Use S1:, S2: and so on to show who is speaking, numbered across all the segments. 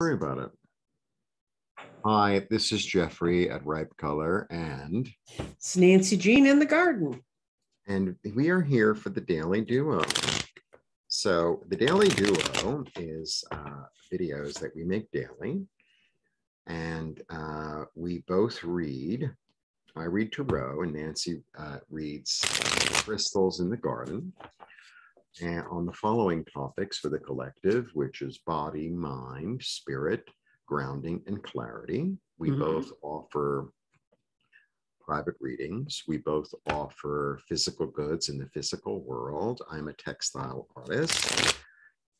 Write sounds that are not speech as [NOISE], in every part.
S1: Worry about it. Hi, this is Jeffrey at Ripecolor, and
S2: It's Nancy Jean in the garden.
S1: and we are here for the Daily Duo. So the Daily Duo is uh, videos that we make daily, and uh, we both read. I read Tarot, and Nancy uh, reads Crystals in the Garden. And on the following topics for the collective, which is body, mind, spirit, grounding, and clarity. We
S2: Mhm.
S1: both offer private readings. We both offer physical goods in the physical world. I'm a textile artist.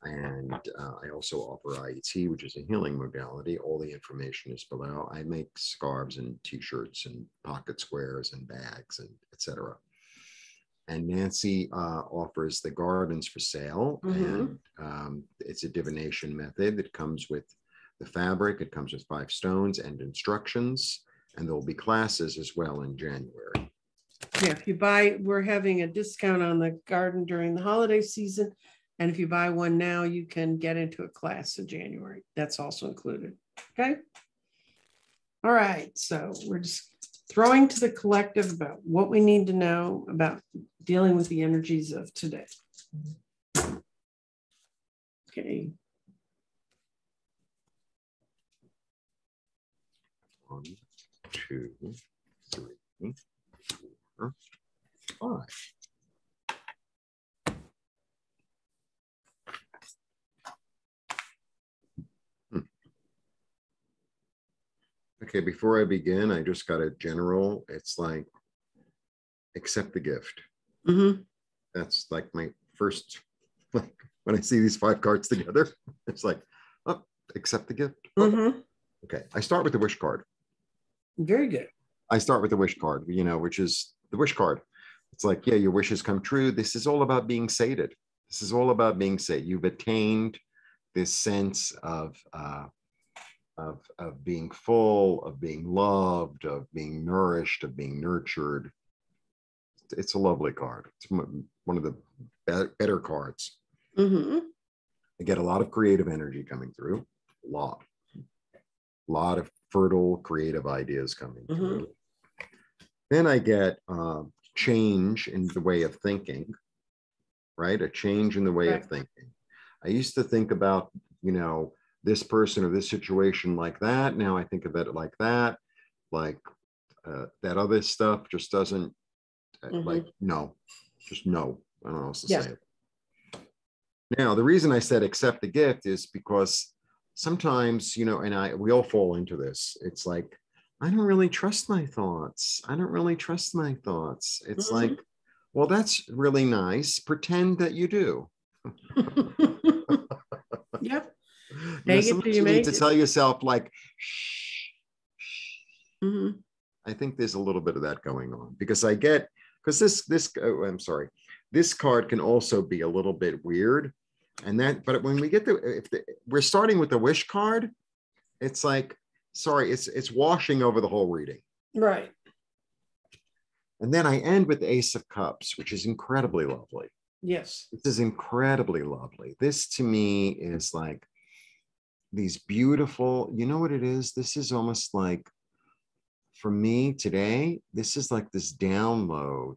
S1: And uh, I also offer IET, which is a healing modality. All the information is below. I make scarves and t-shirts and pocket squares and bags and etc. And Nancy uh, offers the gardens for sale.
S2: Mhm.
S1: And um, it's a divination method that comes with the fabric. It comes with five stones and instructions. And there will be classes as well in January.
S2: Yeah, if you buy, we're having a discount on the garden during the holiday season. And if you buy one now, you can get into a class in January. That's also included. Okay. All right. So we're just throwing to the collective about what we need to know about dealing with the energies of today. Okay.
S1: One, two, three, four, five. Okay, before I begin, I just got a general. It's like accept the gift.
S2: Mhm.
S1: That's like my first, [LAUGHS] like when I see these five cards together, [LAUGHS] it's like, oh, accept the gift. Oh,
S2: Mhm.
S1: Okay, I start with the wish card.
S2: Very good.
S1: I start with the wish card, you know, which is the wish card. It's like, yeah, your wishes come true. This is all about being sated. This is all about being sated. You've attained this sense of, uh, of, of being full, of being loved, of being nourished, of being nurtured. It's a lovely card. It's one of the better cards.
S2: Mhm.
S1: I get a lot of creative energy coming through. A lot. A lot of fertile creative ideas coming
S2: Mhm.
S1: through. Then I get uh, change in the way of thinking, right? A change in the way of thinking. I used to think about, you know, this person or this situation like that. Now I think of it like that. Like uh, that other stuff just doesn't, uh,
S2: Mhm.
S1: like, no, just no. I don't know else to
S2: Yeah.
S1: say it. Now, the reason I said accept the gift is because sometimes, you know, and I we all fall into this. It's like, I don't really trust my thoughts. I don't really trust my thoughts. It's
S2: Mhm.
S1: like, well, that's really nice. Pretend that you do. [LAUGHS] You know,
S2: it you
S1: you need
S2: make
S1: to
S2: it.
S1: tell yourself, like, shh.
S2: Mhm.
S1: I think there's a little bit of that going on because I get because this this oh, I'm sorry, this card can also be a little bit weird, and that but when we get the if the, we're starting with the wish card, it's like sorry, it's it's washing over the whole reading,
S2: Right.
S1: and then I end with Ace of Cups, which is incredibly lovely.
S2: Yes.
S1: This is incredibly lovely. This to me is like these beautiful, you know what it is? This is almost like for me today, this is like this download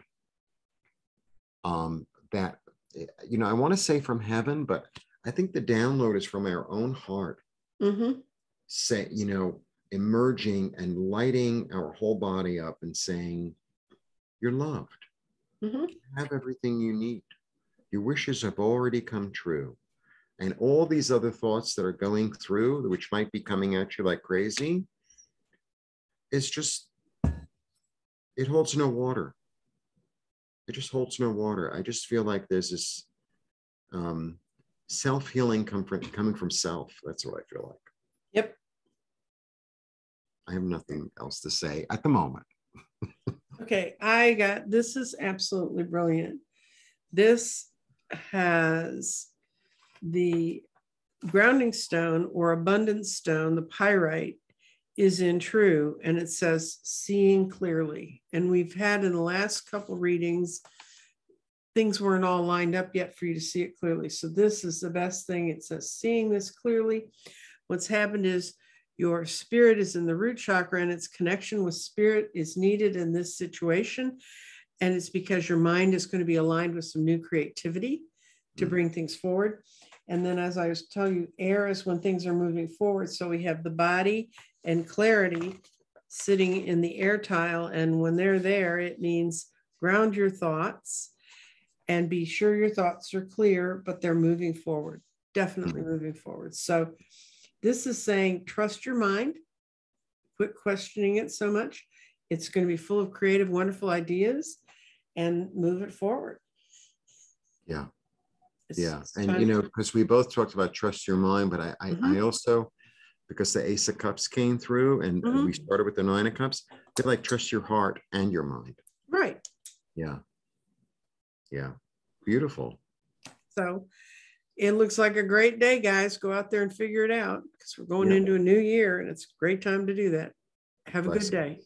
S1: um that eh, you know, I want to say from heaven, but I think the download is from our own heart.
S2: Mm-hmm.
S1: Say, you know, emerging and lighting our whole body up and saying, You're loved.
S2: Mm-hmm.
S1: You have everything you need. Your wishes have already come true. And all these other thoughts that are going through, which might be coming at you like crazy, it's just, it holds no water. It just holds no water. I just feel like there's this um, self healing comfort coming from self. That's what I feel like.
S2: Yep.
S1: I have nothing else to say at the moment. [LAUGHS]
S2: Okay, I got this is absolutely brilliant. This has the grounding stone or abundance stone, the pyrite is in true, and it says seeing clearly. And we've had in the last couple readings, things weren't all lined up yet for you to see it clearly. So this is the best thing. It says seeing this clearly what's happened is your spirit is in the root chakra and its connection with spirit is needed in this situation. And it's because your mind is going to be aligned with some new creativity to
S1: Mhm.
S2: bring things forward. And then, as I was telling you, air is when things are moving forward. So we have the body and clarity sitting in the air tile. And when they're there, it means ground your thoughts and be sure your thoughts are clear, but they're moving forward, definitely moving forward. So this is saying trust your mind, quit questioning it so much. It's going to be full of creative, wonderful ideas and move it forward.
S1: Yeah.
S2: It's-
S1: Yeah,
S2: it's
S1: and you know, because we both talked about trust your mind, but I, I, I
S2: Mhm.
S1: also, because the Ace of Cups came through and and we started with the Nine of Cups, I feel like trust your heart and your mind.
S2: right.
S1: Yeah. Yeah. Beautiful.
S2: So it looks like a great day, guys. Go out there and figure it out because we're going
S1: Yeah.
S2: into a new year and it's a great time to do that. Have a good day.